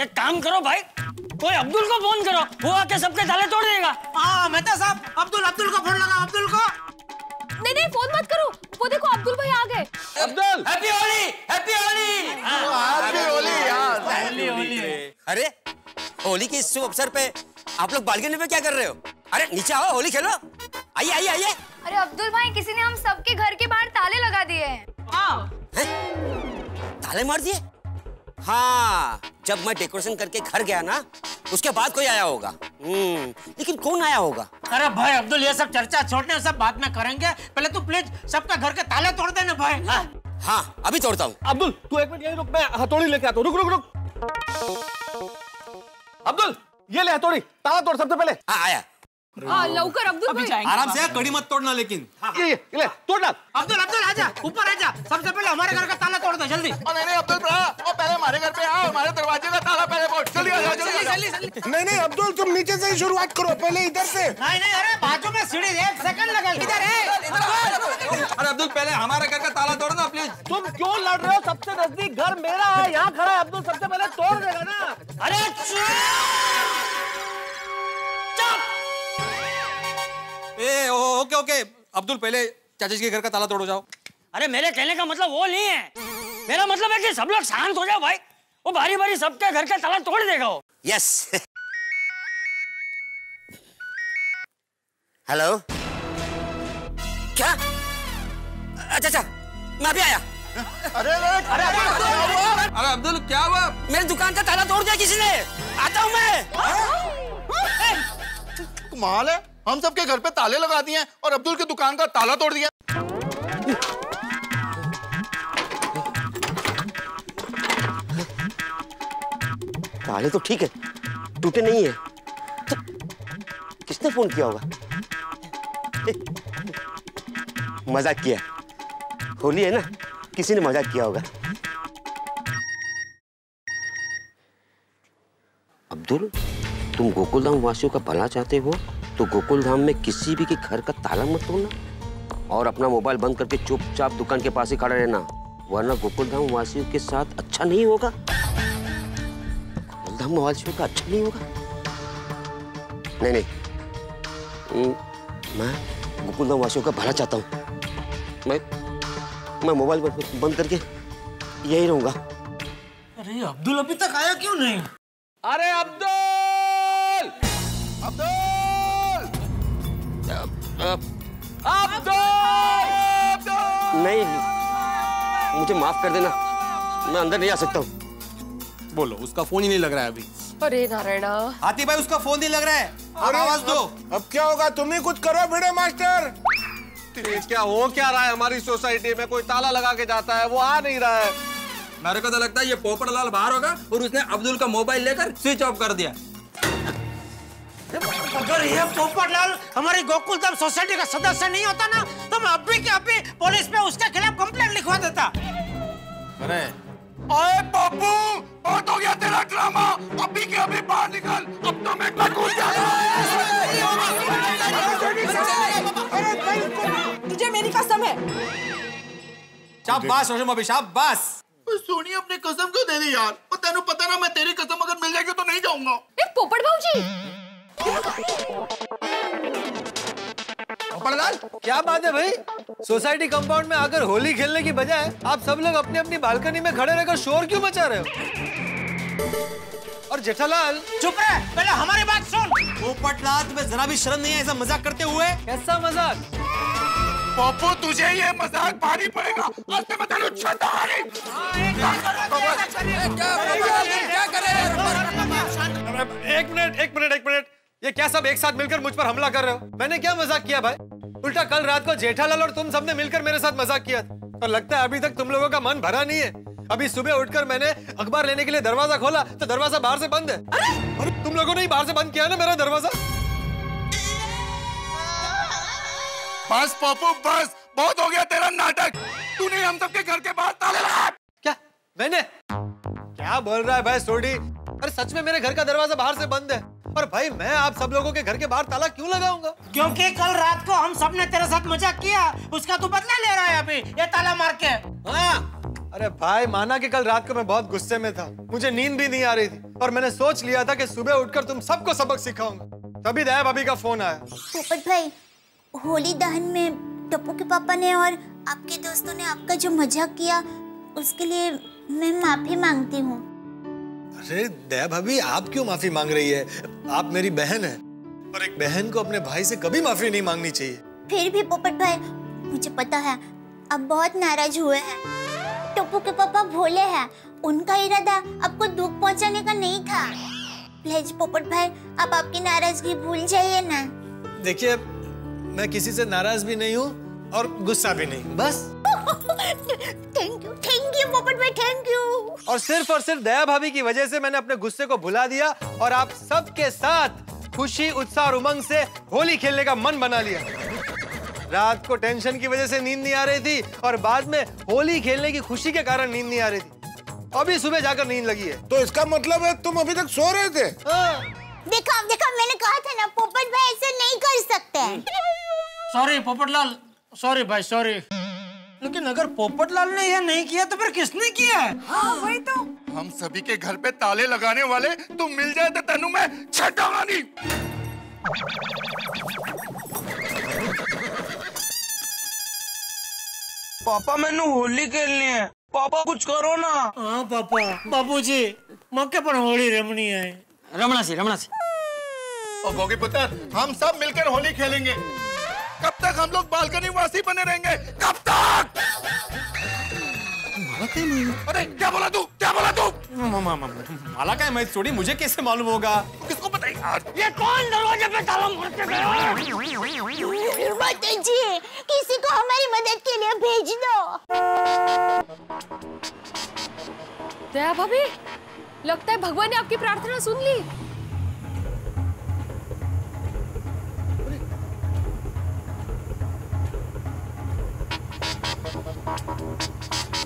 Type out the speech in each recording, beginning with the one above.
एक काम करो भाई कोई अब्दुल को फ़ोन करो वो आके सबके ताले तोड़ देगा। हाँ मेहता साहब अब्दुल अब्दुल को फ़ोन लगा अब्दुल को। नहीं नहीं फ़ोन मत करो। वो देखो अब्दुल भाई आ गए। Abdul! Happy Holi happy Holi happy Holi यार अरे होली के इस शुभ अवसर पे आप लोग बालकनी में क्या कर रहे हो? अरे नीचे आओ होली खेलो। आइए आइए आइए। अरे अब्दुल भाई किसी ने हम सबके घर के बाहर ताले लगा दिए हैं? ताले मार दिए? हाँ। जब मैं डेकोरेशन करके घर गया ना उसके बाद कोई आया होगा। हम्म लेकिन कौन आया होगा? अरे भाई अब्दुल ये सब चर्चा छोड़ने सब बाद में करेंगे। पहले तू प्लीज़ सबका घर के ताले तोड़ देना भाई। हाँ हाँ अभी तोड़ता हूँ। अब्दुल तू एक मिनट यहीं रुक मैं हथौड़ी लेके आता हूँ। रुक रुक रुक। अब्दुल ये ले हथौड़ी ताला तोड़ सबसे पहले। हाँ आया। हाँ लवकर अब्दुल भाई. आराम से कड़ी मत तोड़ना लेकिन. ये ये ये ले तोड़ अब्दुल अब्दुल आजा. ऊपर आजा. सबसे पहले हमारे घर का ताला तोड़ दो जल्दी. नहीं नहीं अब्दुल वो पहले हमारे घर पे आओ हमारे दरवाजे का ताला पहले जल्दी आ जाओ जल्दी नहीं नहीं अब्दुल तुम नीचे से ही शुरुआत करो पहले इधर से. नहीं नहीं अरे बाजू में सीढ़ी एक सेकंड लगा इधर है अरे अब्दुल पहले हमारे घर का ताला तोड़ दो प्लीज़ तुम क्यों लड़ रहे हो? सबसे नज़दीक घर मेरा है यहाँ खड़ा है अब्दुल सबसे पहले तोड़ देगा ना. अरे ए ओ, ओके ओके। अब्दुल पहले चाचा जी के घर का ताला तोड़ो जाओ। अरे मेरे कहने का मतलब वो नहीं है। मेरा मतलब है कि सब लोग शांत हो जाओ भाई। वो बारी बारी सबके घर का ताला तोड़ देगा वो। यस हेलो क्या? अच्छा अच्छा। मैं भी आया। अरे अरे अरे अरे अब्दुल क्या हुआ? मेरी दुकान का ताला तोड़ दिया किसी ने। आता हूँ मैं। कमाल है। हम सबके घर पे ताले लगा दिए और अब्दुल की दुकान का ताला तोड़ दिया ताले तो ठीक है, टूटे नहीं है। तो किसने फ़ोन किया होगा? मज़ाक किया होली है ना, किसी ने मज़ाक किया होगा? अब्दुल, तुम गोकुल धाम वासियों का भला चाहते हो? तो गोकुल धाम में किसी भी के घर का ताला मत तोड़ना। और अपना मोबाइल बंद करके चुपचाप दुकान के पास ही खड़ा रहना वरना गोकुल धाम वासियों के साथ अच्छा नहीं होगा। गोकुलधाम वासियों का अच्छा नहीं होगा? नहीं नहीं। हम्म, मैं गोकुलधाम वासियों का भला चाहता हूँ। मैं मैं मोबाइल बंद बंद करके यही रहूँगा। अरे अब्दुल अभी तक आया क्यों नहीं? अरे अब्दुल! अब्दुल! नहीं मुझे माफ़ कर देना। मैं अंदर नहीं आ सकता हूँ। बोलो उसका फ़ोन ही नहीं लग रहा है अभी। अरे नारायणा। हाथी भाई उसका फ़ोन नहीं लग रहा है। आप आवाज़ दो। अब क्या होगा? तुम ही कुछ करो भिड़े मास्टर। क्या हो क्या रहा है? हमारी सोसाइटी में कोई ताला लगा के जाता है वो आ नहीं रहा है। मेरे को तो लगता है ये पोपट लाल बाहर होगा और उसने अब्दुल का मोबाइल लेकर स्विच ऑफ़ कर दिया। अगर ये पोपटलाल हमारी गोकुलधाम सोसाइटी का सदस्य नहीं होता ना तो मैं अभी के अभी पुलिस में उसके खिलाफ कंप्लेंट लिखवा देता। अरे। ओए पप्पू बहुत हो गया तेरा ड्रामा अभी के अभी बाहर निकल। अब तो मैं घर घुस तुझे मेरी कसम है। शाबाश रोशम अभी शाबाश। सोनी अपनी कसम क्यों दे दी यार? और तेनू पता ना मैं तेरी कसम अगर मिल जाएगी तो नहीं जाऊँगा। ए पोपट भाऊजी पोपटलाल क्या बात है भाई? सोसाइटी कंपाउंड में आकर होली खेलने की बजाय आप सब लोग अपनी अपनी बालकनी में खड़े रहकर शोर क्यों मचा रहे हो? और जेठालाल? चुप रहे पहले हमारी बात सुन। पोपट लाल तुम्हें जरा भी शर्म नहीं है ऐसा मज़ाक करते हुए? कैसा मज़ाक? पप्पू तुझे ये मज़ाक भारी पड़ेगा। आज से मैं तेरे छता एक मिनट एक मिनट एक मिनट। ये क्या सब एक साथ मिलकर मुझ पर हमला कर रहे हो? मैंने क्या मज़ाक किया भाई? उल्टा कल रात को जेठालाल और तुम सबने मिलकर मेरे साथ मज़ाक किया था। और लगता है अभी तक तुम लोगों का मन भरा नहीं है। अभी सुबह उठकर मैंने अखबार लेने के लिए दरवाज़ा खोला तो दरवाज़ा बाहर से बंद है। अरे! तुम लोगों ने ही बाहर से बंद किया ना मेरा दरवाज़ा? बस पप्पू बस। बहुत हो गया तेरा नाटक। तूने हम सबके घर के बाहर ताले लगाए। क्या? मैंने? क्या बोल रहा है भाई सोडी? अरे सच में मेरे घर का दरवाज़ा बाहर से बंद है। और भाई मैं आप सब लोगों के घर के बाहर ताला क्यों लगाऊँगा? क्योंकि कल रात को हम सबने तेरे साथ मज़ाक किया। उसका तू बदला ले रहा है अभी ये ताला मार के। हाँ। अरे भाई माना कि कल रात को मैं बहुत गुस्से में था। मुझे नींद भी नहीं आ रही थी। और मैंने सोच लिया था कि सुबह उठकर तुम सबको सबक सिखाऊँगा। तभी दया भाभी का फ़ोन आया। पोपट भाई होली दहन में टप्पू के पापा ने और आपके दोस्तों ने आपका जो मज़ाक किया उसके लिए मैं माफ़ी मांगती हूँ। अरे दया भाभी आप क्यों माफ़ी मांग रही है? आप मेरी बहन है। और एक बहन को अपने भाई से कभी माफ़ी नहीं मांगनी चाहिए। फिर भी पोपट भाई मुझे पता है आप बहुत नाराज़ हुए हैं। टप्पू के पापा भोले हैं। उनका इरादा आपको दुख पहुँचाने का नहीं था। प्लीज़ पोपट भाई आप आपकी नाराज़गी भूल जाइए ना। देखिए मैं किसी से नाराज़ भी नहीं हूँ और गुस्सा भी नहीं। बस। थैंक यू थैंक यू पोपट भाई थैंक यू और सिर्फ़ और सिर्फ़ दया भाभी की वजह से मैंने अपने गुस्से को भुला दिया और आप सबके साथ खुशी उत्साह और उमंग से होली खेलने का मन बना लिया। रात को टेंशन की वजह से नींद नहीं आ रही थी और बाद में होली खेलने की खुशी के कारण नींद नहीं आ रही थी। अभी सुबह जाकर नींद लगी है। तो इसका मतलब है तुम अभी तक सो रहे थे? देखा देखा मैंने कहा था ना पोपट भाई ऐसे नहीं कर सकते। सॉरी पोपटलाल। सॉरी भाई सॉरी लेकिन अगर पोपटलाल ने यह नहीं किया तो फिर किसने किया है? हाँ, वही तो। हम सभी के घर पे ताले लगाने वाले तुम मिल जाए तो तनु में छटाऊँगा नहीं पापा मैंने होली खेलनी है। पापा कुछ करो ना। हाँ पापा। बाबूजी मौके पर होली रमनी है। रमना सी रमना सी। गोगी पुत्र हम सब मिलकर होली खेलेंगे। कब तक हम लोग बालकनी वासी बने रहेंगे? अरे क्या बोला तू? क्या बोला तू? माला का मैं छोड़ी मुझे कैसे मालूम होगा? किसको ये कौन दरवाजे पे ताला के किसी को हमारी मदद के लिए भेज दो। दया भाभी लगता है भगवान ने आपकी प्रार्थना सुन ली। सुंदरलाल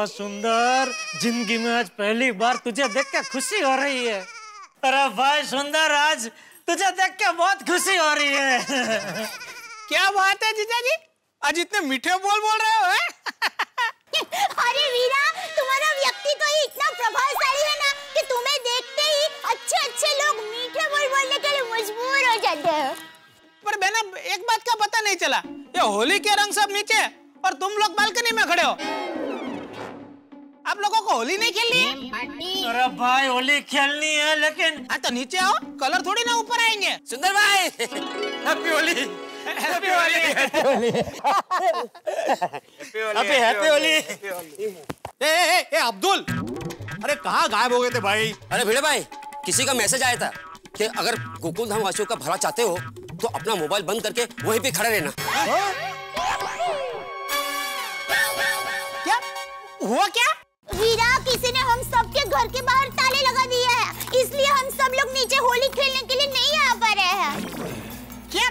हाँ सुंदर ज़िंदगी में आज पहली बार तुझे देख के खुशी हो रही है। अरे भाई सुंदर आज तुझे देख के बहुत खुशी हो रही है। क्या बात है जीजा जी? आज इतने मीठे बोल बोल रहे हो हैं? अरे वीरा तुम्हारा व्यक्तित्व ही इतना प्रभावशाली है ना कि तुम्हें देखते ही अच्छे अच्छे लोग मीठे बोल बोलने के लिए मजबूर हो जाते हैं। पर बहना एक बात का पता नहीं चला। ये होली के रंग सब नीचे है और तुम लोग बालकनी में खड़े हो। आप लोगों को होली नहीं खेलनी है? अरे भाई होली खेलनी है लेकिन हाँ तो नीचे आओ कलर थोड़ी ना ऊपर आएँगे। सुंदर भाई happy Holi. Happy Holi. Happy happy Holi. ए, ए, ए, ए, अब्दुल! अरे कहाँ गायब हो गए थे भाई? अरे भिड़े भाई किसी का मैसेज आया था कि अगर गोकुल धाम वासियों का भला चाहते हो तो अपना मोबाइल बंद करके वहीं पे खड़े रहना। क्या? हुआ क्या? वीरा किसी ने हम सबके घर के बाहर ताले लगा दिए हैं। इसलिए हम सब लोग नीचे होली खेलने के लिए नहीं आ पा रहे हैं। क्या?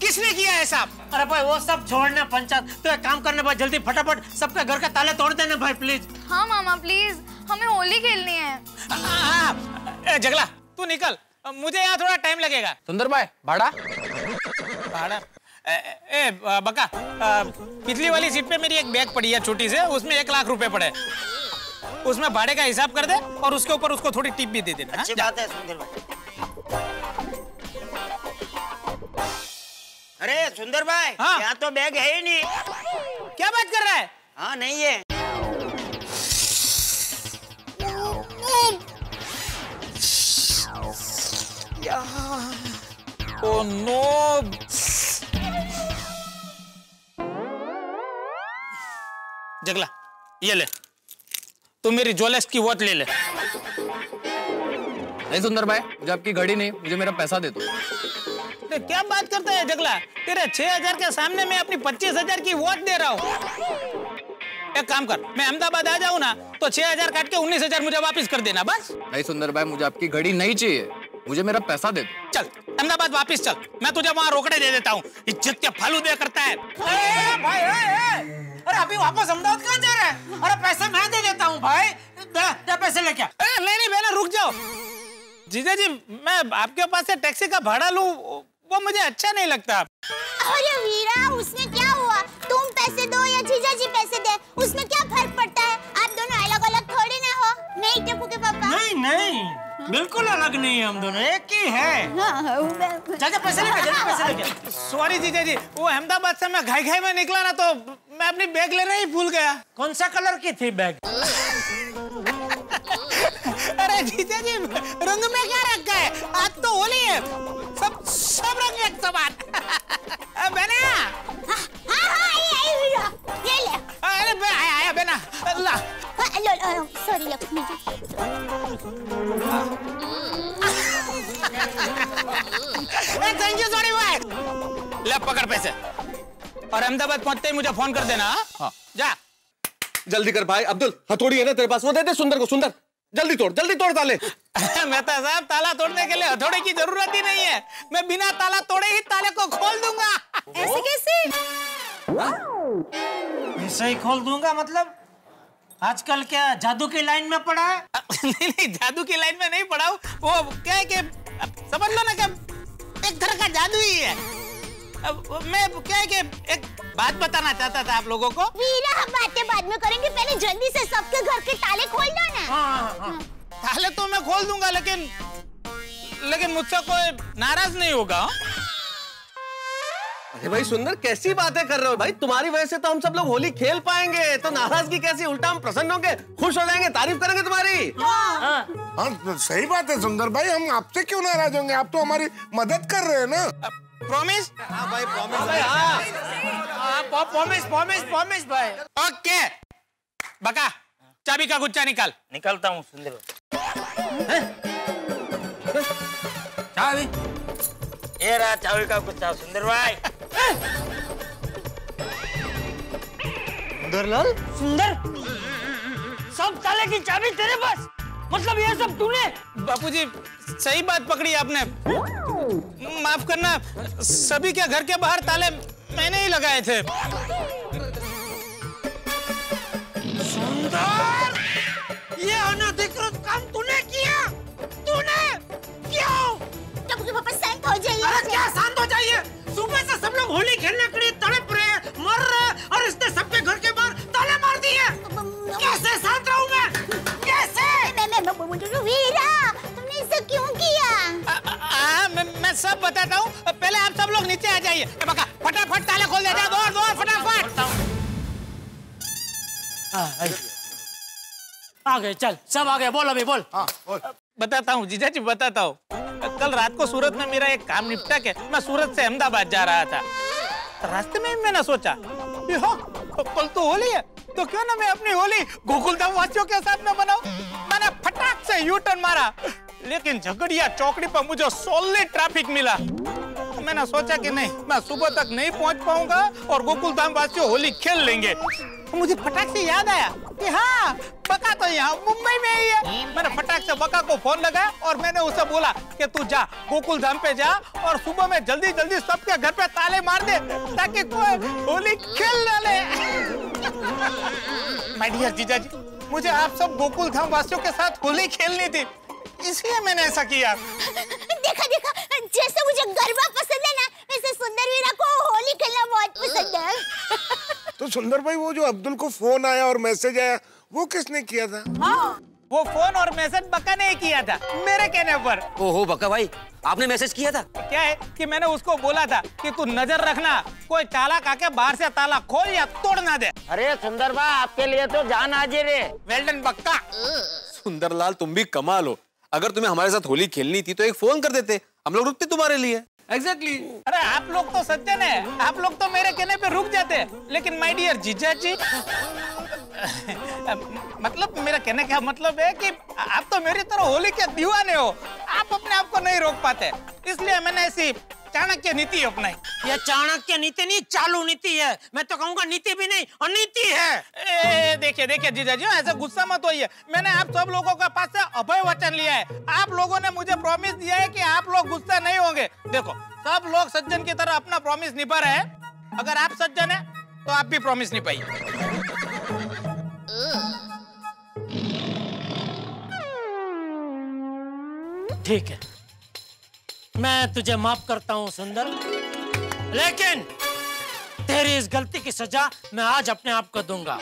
किसने किया ऐसा अरे भाई वो सब छोड़ना पंचायत। तो एक काम करने भाई जल्दी फटाफट सबके घर के ताले तोड़ देना भाई प्लीज़ हाँ मामा प्लीज़ हमें होली खेलनी है। जगला तू निकल। मुझे यहाँ थोड़ा टाइम लगेगा। सुंदर भाई भाड़ा? भाड़ा? ए, ए, बका आ, पिछली वाली सीट पे मेरी एक बैग पड़ी है छोटी से उसमें एक लाख रुपए पड़े। उसमें भाड़े का हिसाब कर दे और उसके ऊपर उसको थोड़ी टिप भी दे देना? अच्छी बात है सुंदर भाई अरे सुंदर भाई हाँ। यहाँ तो बैग है ही नहीं। क्या बात कर रहा है? हाँ नहीं है। Oh no. ये ले। तू मेरी जोलेस की वोट ले ले। नहीं सुंदर भाई मुझे आपकी घड़ी नहीं मुझे मेरा पैसा दे दो। तो क्या बात करता है जगला? तेरे छह हज़ार के सामने मैं अपनी पच्चीस हज़ार की वोट दे रहा हूँ। एक काम कर मैं अहमदाबाद आ जाऊँ ना तो छह हज़ार काट के उन्नीस हज़ार मुझे वापस कर देना बस। नहीं सुंदर भाई मुझे आपकी घड़ी नहीं चाहिए मुझे मेरा पैसा दे दो। चल अहमदाबाद वापस चल मैं तुझे वहाँ रोकड़े दे देता हूँ। इज़्ज़त के फालूदे करता है। ए, भाई ए, ए, अरे अभी वापस अहमदाबाद कहाँ जा रहा है? अरे पैसे मैं दे देता हूँ भाई। दे, दे पैसे लेके आ। नहीं नहीं बहना रुक जाओ। जीजा जी मैं आपके पास से टैक्सी का भाड़ा लूँ वो मुझे अच्छा नहीं लगता। अरे वीरा उसमें क्या हुआ? तुम पैसे दो या जीजा जी पैसे दे उसमें क्या फ़र्क पड़ता है? आप दोनों अलग अलग थोड़ी ना हो। नहीं टप्पू के पापा। नहीं नहीं। बिल्कुल अलग नहीं है हम दोनों एक ही है। जा जा पैसे लेके जा पैसे लेके। सॉरी जीजा जी वो अहमदाबाद से मैं घाई घाई में निकला ना तो मैं अपनी बैग लेना ही भूल गया। कौन सा कलर की थी बैग? अरे जीजा जी रंग में क्या रखा है? आज तो होली है। सब सब रंग एक समान। आया ला हाँ, लो लो sorry Lakshmi thank you sorry भाई ले पकड़ पैसे। और अहमदाबाद पहुँचते ही मुझे फ़ोन कर देना हाँ? जा। जल्दी कर भाई अब्दुल हथौड़ी है ना तेरे पास? वो दे दे सुंदर को सुंदर। जल्दी तोड़ जल्दी तोड़ ताले। मेहता साहब ताला तोड़ने के लिए हथौड़े की ज़रूरत ही नहीं है। मैं बिना ताला तोड़े ही ताले को खोल दूँगा। ऐसे कैसे? ऐसे ही खोल दूँगा मतलब? आजकल क्या जादू की लाइन में पड़ा है? नहीं नहीं जादू की लाइन में नहीं पड़ा हूँ। वो क्या है कि समझ लो ना कि एक तरह का जादू ही है। अब मैं क्या है कि एक बात बताना चाहता था आप लोगों को। वीरा हम बातें बाद में करेंगे। पहले जल्दी से सबके घर के ताले खोल दो ना। ताले तो मैं खोल दूँगा लेकिन लेकिन मुझसे कोई नाराज़ नहीं होगा हाँ? अरे भाई सुंदर कैसी बातें कर रहे हो भाई? तुम्हारी वजह से तो हम सब लोग होली खेल पाएँगे। तो नाराज़गी कैसी? उल्टा हम प्रसन्न होंगे खुश हो जाएँगे तारीफ़ करेंगे तुम्हारी। हाँ। तो सही बात है सुंदर भाई हम आपसे क्यों नाराज़ होंगे? आप तो हमारी मदद कर रहे हैं ना। प्रॉमिस हाँ भाई प्रॉमिस भाई हाँ। पॉमिस पॉमिस पॉमिस भाई। ओके बका चाबी का गुच्छा निकाल। निकलता हूँ सुंदर चाबी? ये रहा चाबी का गुच्छा सुंदर भाई। सुंदरलाल सुंदर? सब ताले की चाबी तेरे पास? मतलब ये सब तूने? बापूजी सही बात पकड़ी आपने। माफ़ करना सभी के घर के बाहर ताले मैंने ही लगाए थे। ये आ गए चल सब आ गए बोल अभी बोल। बोल। बताता हूँ जीजा जी बताता हूँ। कल रात को सूरत में मेरा एक काम निपटा के मैं सूरत से अहमदाबाद जा रहा था। तो रास्ते में ही मैंने सोचा हाँ कल तो होली है तो क्यों ना मैं अपनी होली गोकुलधाम वासियों के साथ में बनाऊँ मैंने फटाक से यू टर्न मारा लेकिन झगड़िया चौकड़ी पर मुझे सॉलिड ट्रैफ़िक मिला। तो मैंने सोचा कि नहीं, मैं सुबह तक नहीं पहुँच पाऊँगा और गोकुल धाम वासियों होली खेल लेंगे। तो मुझे फटाक से याद आया कि हाँ बका तो यहाँ मुंबई में ही है। मैंने फटाक से बका को फ़ोन लगाया और मैंने उसे बोला कि तू जा गोकुल धाम पे जा और सुबह में जल्दी जल्दी सबके घर पे ताले मार दे ताकि कोई होली खेल न ले। माय डियर जीजा जी मुझे आप सब गोकुल धाम वासियों के साथ होली खेलनी थी, इसलिए मैंने ऐसा किया। देखा देखा। जैसे मुझे गरबा पसंद है ना वैसे सुंदर वीरा को होली खेलना बहुत पसंद है। तो सुंदर भाई वो जो अब्दुल को फ़ोन आया और मैसेज आया वो किसने किया था? हाँ। वो फ़ोन और मैसेज बका ने किया था मेरे कहने पर। ओहो बका भाई आपने मैसेज किया था? क्या है कि मैंने उसको बोला था कि तू नज़र रखना कोई ताला आके बाहर से ताला खोल या तोड़ ना दे। अरे सुंदर भाई आपके लिए तो जान हाजिर है। वेल्डन बक्का। सुंदरलाल तुम भी कमाल हो। अगर तुम्हें हमारे साथ होली खेलनी थी तो एक फ़ोन कर देते। हम लोग रुकते तुम्हारे लिए। Exactly exactly. अरे, आप लोग तो सज्जन ने। आप लोग तो मेरे कहने पे रुक जाते। लेकिन माय डियर जीजा जी मतलब मेरा कहने का मतलब है कि आप तो मेरी तरह होली के दीवाने हो। आप अपने आप को नहीं रोक पाते। इसलिए मैंने ऐसी चाणक्य नीति अपनाई। ये चाणक्य नीति नहीं चालू नीति है। मैं तो कहूँगा नीति भी नहीं अनीति है। देखिए देखिए जीजा जी ऐसे गुस्सा मत होइए। मैंने आप सब लोगों के पास से अभय वचन लिया है। आप लोगों ने मुझे प्रॉमिस दिया है कि आप लोग गुस्सा नहीं होंगे। देखो सब लोग सज्जन की तरह अपना प्रॉमिस निभा रहे हैं। अगर आप सज्जन है तो आप भी प्रॉमिस निभाइए। ठीक है। मैं तुझे माफ़ करता हूँ, सुंदर। लेकिन तेरी इस गलती की सजा मैं आज अपने आप को दूँगा।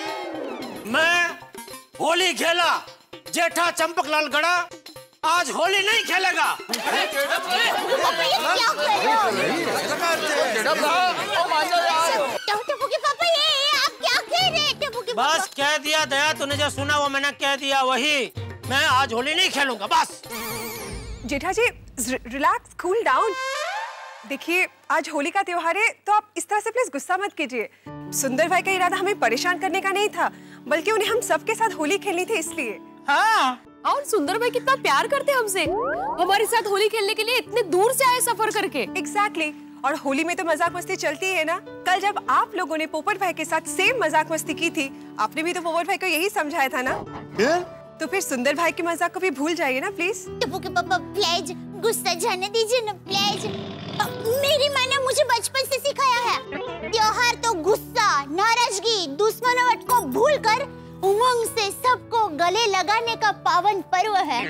मैं होली खेला, जेठा चंपकलाल गड़ा आज होली नहीं खेलेगा। बस कह दिया, दया, तूने जो सुना वो मैंने कह दिया, वही मैं आज होली नहीं खेलूँगा, बस। Jetha ji relax cool down देखिए आज होली का त्योहार है तो आप इस तरह से प्लीज़ गुस्सा मत कीजिए। सुंदर भाई का इरादा हमें परेशान करने का नहीं था बल्कि उन्हें हम सबके साथ होली खेलनी थी इसलिए। हाँ। और सुंदर भाई कितना प्यार करते हैं हमसे। हमारे साथ होली खेलने के लिए इतने दूर से आए सफ़र करके। Exactly exactly. और होली में तो मज़ाक मस्ती चलती है ना। कल जब आप लोगों ने पोपट भाई के साथ सेम मज़ाक मस्ती की थी आपने भी तो पोपट भाई को यही समझाया था ना? तो फिर सुंदर भाई के मज़ाक को भी भूल जाइए ना प्लीज़ टप्पू के पापा प्लीज़ गुस्सा जाने दीजिए ना प्लीज़ मेरी माँ ने मुझे बचपन से सिखाया है। त्योहार तो गुस्सा नाराज़गी दुश्मनावट को भूलकर उमंग से सबको गले लगाने का पावन पर्व है।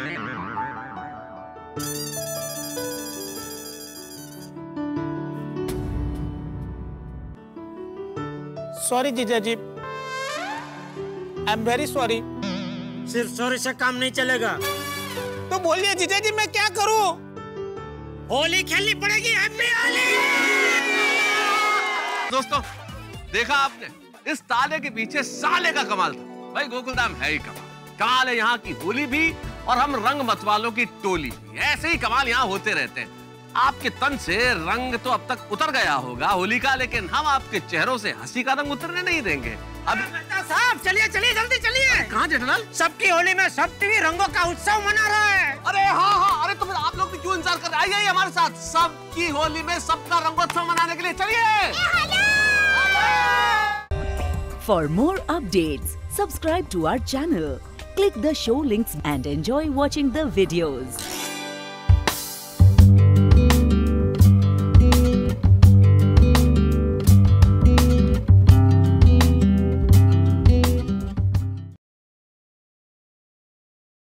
सॉरी जीजा जी आई एम वेरी सॉरी सिर्फ़ सॉरी से काम नहीं चलेगा। तो बोलिए जीजा जी मैं क्या करूँ? होली खेलनी पड़ेगी हैप्पी होली! दोस्तों देखा आपने? इस ताले के पीछे साले का कमाल था। भाई गोकुलधाम है ही कमाल। कमाल है यहाँ की होली भी और हम रंग मतवालों की टोली भी। ऐसे ही कमाल यहाँ होते रहते हैं। आपके तन से रंग तो अब तक उतर गया होगा होली का लेकिन हम आपके चेहरों से हँसी का रंग उतरने नहीं देंगे। अब साहब चलिए चलिए जल्दी जेठलाल सबकी होली में सब टीवी रंगों का उत्सव मना रहा है। अरे हाँ हाँ अरे तुम आप लोग भी क्यों इंतज़ार कर रहे हैं? आइए हमारे साथ। सबकी होली में सबका रंगोत्सव मनाने के लिए चलिए। For more update subscribe to our channel click the show links and enjoy watching the videos.